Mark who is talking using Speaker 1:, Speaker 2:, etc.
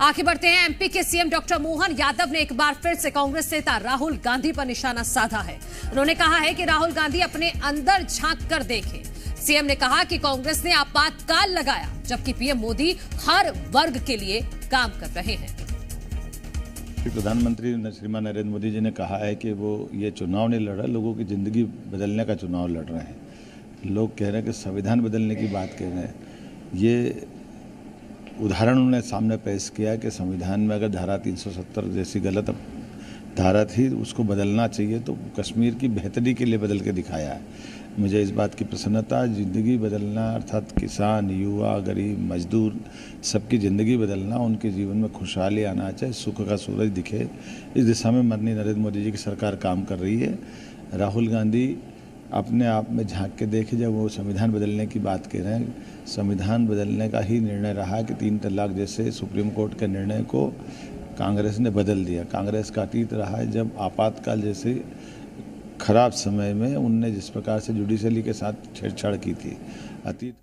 Speaker 1: आगे बढ़ते हैं। एमपी के सीएम डॉक्टर मोहन यादव ने एक बार फिर से कांग्रेस नेता राहुल गांधी पर निशाना साधा है। उन्होंने कहा है कि राहुल गांधी अपने अंदर झाँक कर देखें। सीएम ने कहा कि कांग्रेस ने आपातकाल लगाया, जबकि पीएम मोदी हर वर्ग के लिए काम कर रहे हैं।
Speaker 2: प्रधानमंत्री श्रीमान नरेंद्र मोदी जी ने कहा है कि वो ये चुनाव नहीं लड़ रहे, लोगों की ज़िंदगी बदलने का चुनाव लड़ रहे हैं। लोग कह रहे हैं कि संविधान बदलने की बात कह रहे हैं। ये उदाहरण उन्होंने सामने पेश किया कि संविधान में अगर धारा 370 जैसी गलत धारा थी, उसको बदलना चाहिए तो कश्मीर की बेहतरी के लिए बदल के दिखाया है। मुझे इस बात की प्रसन्नता ज़िंदगी बदलना, अर्थात किसान, युवा, गरीब, मजदूर, सबकी ज़िंदगी बदलना, उनके जीवन में खुशहाली आना चाहिए सुख का सूरज दिखे। इस दिशा में माननीय नरेंद्र मोदी जी की सरकार काम कर रही है। राहुल गांधी अपने आप में झाँक के देखे, जब वो संविधान बदलने की बात कह रहे हैं, संविधान बदलने का ही निर्णय रहा कि तीन तलाक जैसे सुप्रीम कोर्ट के निर्णय को कांग्रेस ने बदल दिया। कांग्रेस का अतीत रहा है जब आपातकाल जैसे खराब समय में उनने जिस प्रकार से जुडिशली के साथ छेड़छाड़ की थी। अतीत